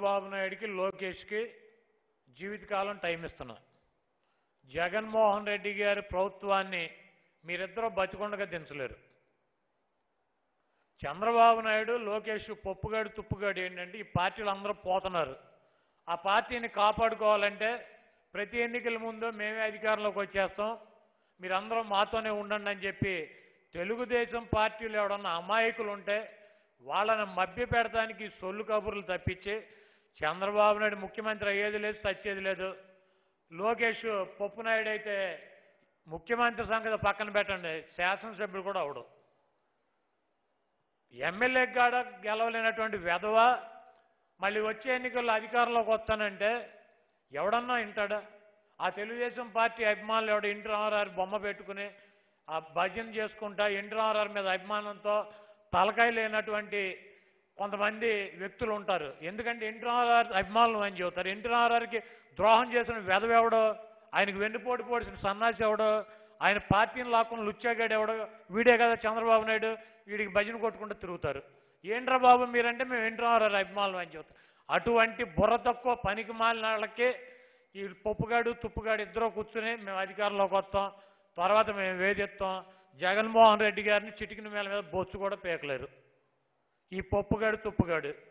చంద్రబాబు నాయుడికి లోకేష్కి జీవితకాలం టైం ఇస్తున్నా జగన్మోహన్ రెడ్డి గారి ప్రభుత్వాన్ని మీరిద్దరూ బతికొండగా దించలేరు. చంద్రబాబు నాయుడు లోకేష్ పప్పుగాడు తుప్పుగాడు ఏంటంటే ఈ పార్టీలు అందరూ పోతున్నారు. ఆ పార్టీని కాపాడుకోవాలంటే ప్రతి ఎన్నికల ముందు మేమే అధికారంలోకి వచ్చేస్తాం. మీరందరూ మాతోనే ఉండండి అని చెప్పి తెలుగుదేశం పార్టీలు ఎవడన్నా అమాయకులు ఉంటే వాళ్ళని మభ్య పెడతానికి సొల్లు కబుర్లు తప్పించి చంద్రబాబు నాయుడు ముఖ్యమంత్రి అయ్యేది లేదు చచ్చేది లేదు. లోకేష్ పప్పు నాయుడు అయితే ముఖ్యమంత్రి సంగతి పక్కన పెట్టండి. శాసనసభ్యుడు కూడా అవడు. ఎమ్మెల్యే కాడ గెలవలేనటువంటి వెధవ మళ్ళీ వచ్చే ఎన్నికల్లో అధికారంలోకి వస్తానంటే ఎవడన్నా వింటాడా? ఆ తెలుగుదేశం పార్టీ అభిమానులు ఎవడు ఇంటి రామారావు బొమ్మ పెట్టుకుని ఆ భజన చేసుకుంటా ఇంటి రామారావు మీద అభిమానంతో తలకాయ లేనటువంటి కొంతమంది వ్యక్తులు ఉంటారు. ఎందుకంటే ఇంటి అభిమానులు అని చెబుతారు. ఇంటి ద్రోహం చేసిన వెధవెవడో ఆయనకు వెన్నుపోటు పోడిసిన సన్నాసి ఎవడో ఆయన పార్టీని లాక్కుని లుచ్చాగాడు ఎవడో వీడే కదా చంద్రబాబు నాయుడు వీడికి భజన కొట్టుకుంటూ తిరుగుతారు. ఏంట్రా బాబు మీరంటే మేము ఇంటి రామారావు అభిమానులు అని చెబుతాం అటువంటి బుర్ర తక్కువ పనికి మాలిన వాళ్ళకి ఈ పప్పుగాడు తుప్పుగాడు ఇద్దరు కూర్చుని మేము అధికారంలోకి వస్తాం. తర్వాత మేము వేదిస్తాం జగన్మోహన్ రెడ్డి గారిని చిటికిన మేల మీద బొచ్చు కూడా పీకలేరు. ఈ పప్పుగాడు తుప్పుగాడు.